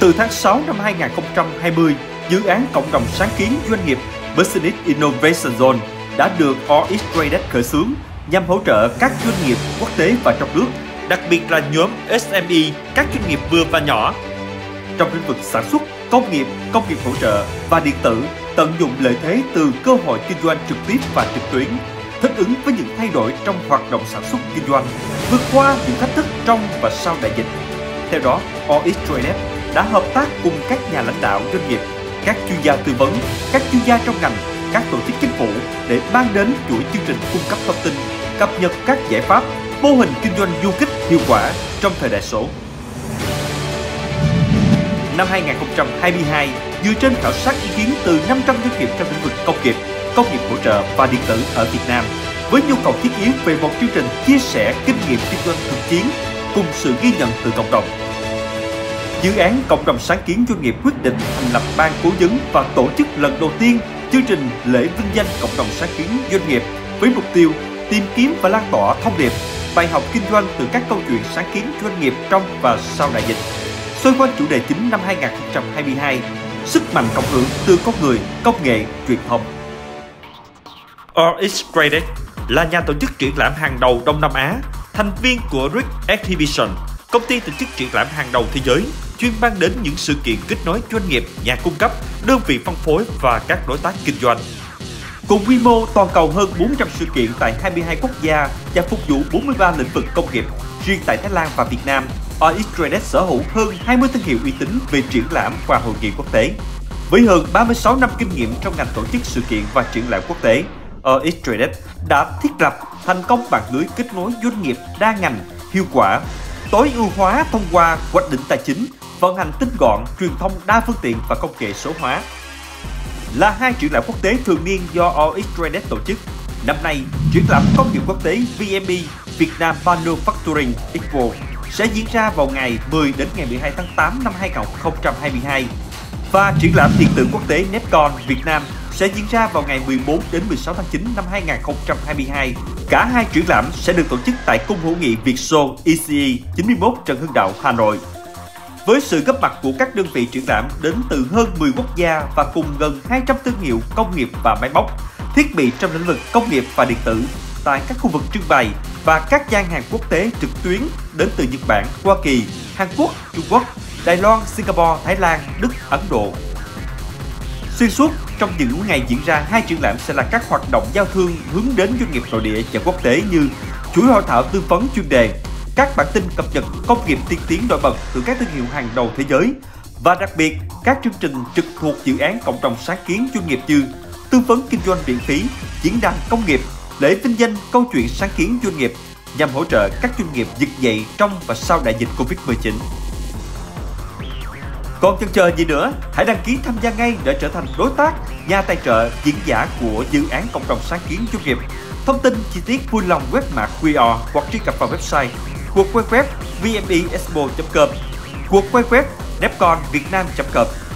Từ tháng 6 năm 2020, dự án cộng đồng sáng kiến doanh nghiệp Business Innovation Zone đã được OX Traded khởi xướng nhằm hỗ trợ các doanh nghiệp quốc tế và trong nước, đặc biệt là nhóm SME, các doanh nghiệp vừa và nhỏ. Trong lĩnh vực sản xuất, công nghiệp, công nghiệp hỗ trợ và điện tử, tận dụng lợi thế từ cơ hội kinh doanh trực tiếp và trực tuyến, thích ứng với những thay đổi trong hoạt động sản xuất kinh doanh, vượt qua những thách thức trong và sau đại dịch. Theo đó, OX Traded đã hợp tác cùng các nhà lãnh đạo doanh nghiệp, các chuyên gia tư vấn, các chuyên gia trong ngành, các tổ chức chính phủ để mang đến chuỗi chương trình cung cấp thông tin, cập nhật các giải pháp, mô hình kinh doanh du kích hiệu quả trong thời đại số. Năm 2022, dựa trên khảo sát ý kiến từ 500 doanh nghiệp trong lĩnh vực công nghiệp, công nghiệp hỗ trợ và điện tử ở Việt Nam, với nhu cầu thiết yếu về một chương trình chia sẻ kinh nghiệm kinh doanh thực chiến cùng sự ghi nhận từ cộng đồng Dự án Cộng đồng sáng kiến doanh nghiệp quyết định thành lập ban cố vấn và tổ chức lần đầu tiên chương trình lễ vinh danh cộng đồng sáng kiến doanh nghiệp với mục tiêu tìm kiếm và lan tỏa thông điệp, bài học kinh doanh từ các câu chuyện sáng kiến doanh nghiệp trong và sau đại dịch. Xoay quanh chủ đề chính năm 2022, sức mạnh cộng hưởng từ con người, công nghệ, truyền thông. RX Traded eh? là nhà tổ chức triển lãm hàng đầu Đông Nam Á, thành viên của RIC Exhibition, công ty tổ chức triển lãm hàng đầu thế giới chuyên mang đến những sự kiện kết nối doanh nghiệp, nhà cung cấp, đơn vị phân phối và các đối tác kinh doanh. Cùng quy mô toàn cầu hơn 400 sự kiện tại 22 quốc gia và phục vụ 43 lĩnh vực công nghiệp, riêng tại Thái Lan và Việt Nam, OX Traded sở hữu hơn 20 thương hiệu uy tín về triển lãm và hội nghị quốc tế. Với hơn 36 năm kinh nghiệm trong ngành tổ chức sự kiện và triển lãm quốc tế, OX Traded đã thiết lập thành công mạng lưới kết nối doanh nghiệp đa ngành, hiệu quả, tối ưu hóa thông qua hoạch định tài chính, vận hành tinh gọn, truyền thông đa phương tiện và công nghệ số hóa. Là hai triển lãm quốc tế thường niên do OX Traded tổ chức. Năm nay, triển lãm công nghiệp quốc tế VME Việt Nam Manufacturing Expo sẽ diễn ra vào ngày 10 đến ngày 12 tháng 8 năm 2022 và triển lãm điện tử quốc tế Nepcon Việt Nam sẽ diễn ra vào ngày 14 đến 16 tháng 9 năm 2022. Cả hai triển lãm sẽ được tổ chức tại Cung hữu nghị Việt Xô ECE 91 Trần Hưng Đạo, Hà Nội với sự góp mặt của các đơn vị triển lãm đến từ hơn 10 quốc gia và cùng gần 200 thương hiệu công nghiệp và máy móc, thiết bị trong lĩnh vực công nghiệp và điện tử tại các khu vực trưng bày và các gian hàng quốc tế trực tuyến đến từ Nhật Bản, Hoa Kỳ, Hàn Quốc, Trung Quốc, Đài Loan, Singapore, Thái Lan, Đức, Ấn Độ. Xuyên suốt trong những ngày diễn ra hai triển lãm sẽ là các hoạt động giao thương hướng đến doanh nghiệp nội địa và quốc tế như chuỗi hội thảo tư vấn chuyên đề, các bản tin cập nhật công nghiệp tiên tiến nổi bật từ các thương hiệu hàng đầu thế giới và đặc biệt các chương trình trực thuộc dự án cộng đồng sáng kiến doanh nghiệp như tư vấn kinh doanh miễn phí, diễn đàn công nghiệp, lễ vinh danh câu chuyện sáng kiến doanh nghiệp nhằm hỗ trợ các doanh nghiệp vực dậy trong và sau đại dịch Covid-19. Còn chần chờ gì nữa, hãy đăng ký tham gia ngay để trở thành đối tác, nhà tài trợ, diễn giả của dự án cộng đồng sáng kiến chuyên nghiệp. Thông tin chi tiết vui lòng quét mã QR hoặc truy cập vào website cuộc quay web vmeexpo.com, cuộc quay web nepconvietnam.com